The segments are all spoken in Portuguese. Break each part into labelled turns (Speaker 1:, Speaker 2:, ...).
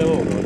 Speaker 1: level.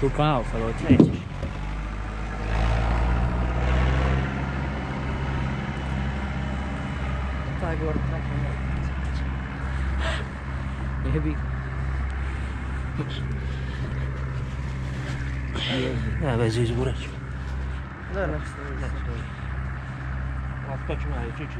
Speaker 1: Tu kanal felől nećeš. Taj gor tako ne. Jebi.
Speaker 2: Ne veze izgurać.
Speaker 3: Da, ne,
Speaker 2: Ne, stoji. A to ću malo čići,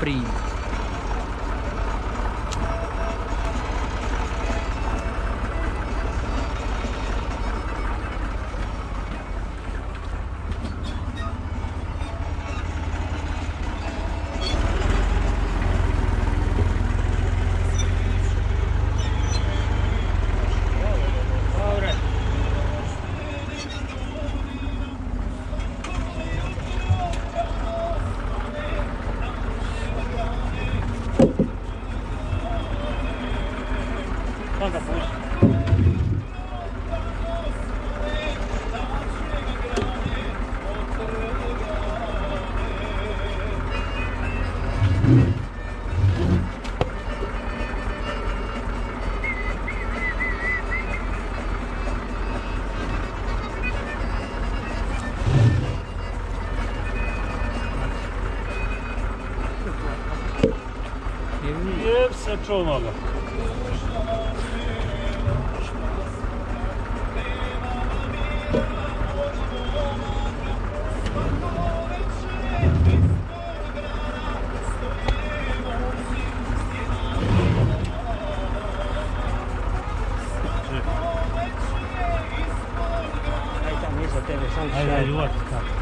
Speaker 3: приїде. Hepsi
Speaker 2: olmalı. перевод.
Speaker 3: Так.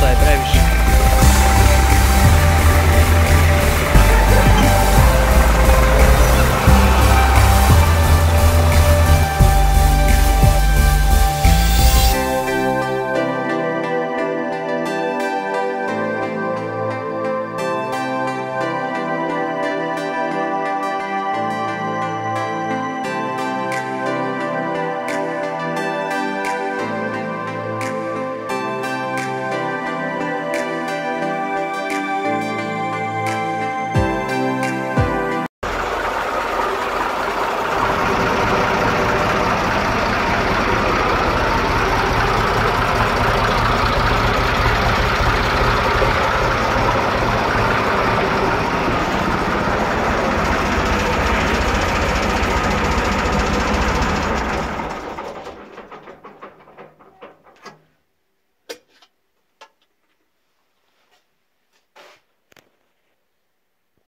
Speaker 2: sai, brevis.